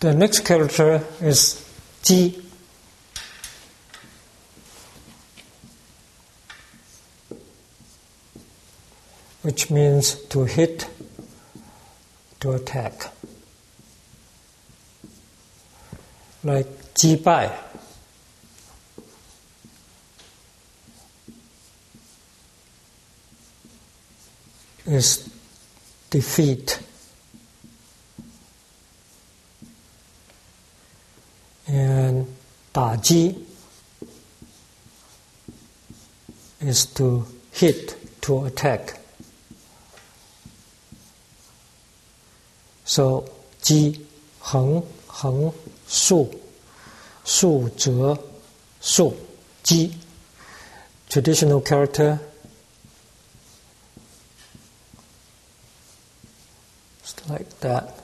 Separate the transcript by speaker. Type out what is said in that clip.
Speaker 1: The next character is Ji. Which means to hit, to attack. Like Ji Bai. Is defeat. And Daji is to hit, to attack. So, ji, heng, heng, su, su, zhe, su, ji. Traditional character like that.